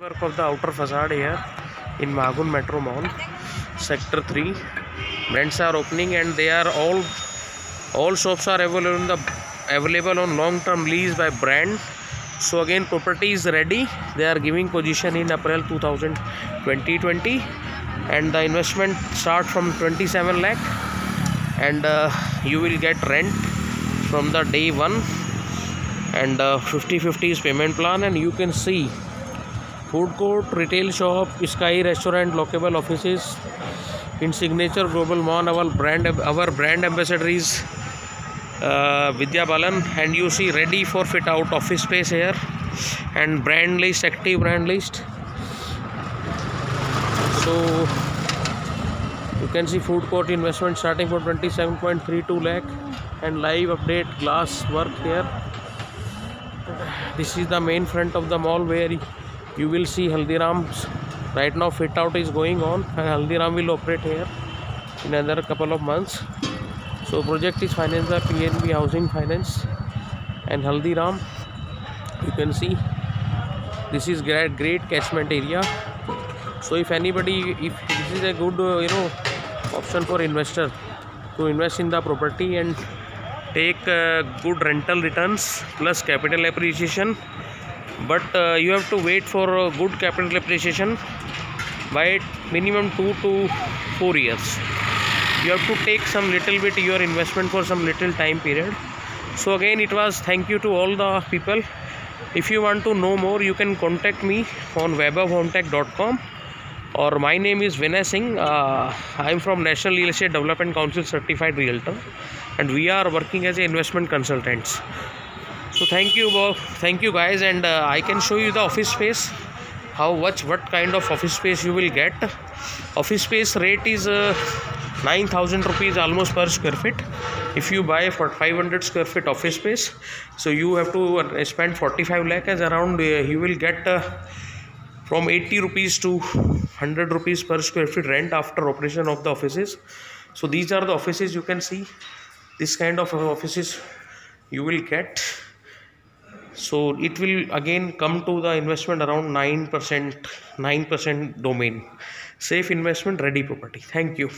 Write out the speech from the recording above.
work of the outer facade here in Magun Metro Mall, Sector 3. Rents are opening and they are all all shops are available in the available on long-term lease by brand. So again, property is ready. They are giving position in April 2020 and the investment start from 27 lakh and uh, you will get rent from the day one and 50-50 is payment plan and you can see food court retail shop sky restaurant lockable offices in signature global mall our brand our brand ambassador is uh, vidya balan and you see ready for fit out office space here and brand list active brand list. So you can see food court investment starting for 27.32 lakh and live update glass work here. This is the main front of the mall where you will see haldiram's right now fit out is going on and haldiram will operate here in another couple of months. So project is financed by pnb housing finance and haldiram. You can see this is great great catchment area. So if anybody if this is a good uh, you know option for investor to invest in the property and take uh, good rental returns plus capital appreciation but uh, you have to wait for uh, good capital appreciation by minimum 2 to 4 years you have to take some little bit your investment for some little time period so again it was thank you to all the people if you want to know more you can contact me on vaibhavhometech.com or my name is Vinay Singh. Uh, I am from National Real Estate Development Council certified realtor, and we are working as a investment consultants. So thank you, thank you guys, and uh, I can show you the office space. How much, what kind of office space you will get? Office space rate is uh, 9,000 rupees almost per square feet. If you buy for 500 square feet office space, so you have to uh, spend 45 lakh as around. Uh, you will get. Uh, from 80 rupees to 100 rupees per square feet rent after operation of the offices so these are the offices you can see this kind of offices you will get so it will again come to the investment around 9% 9% domain. Safe investment ready property. Thank you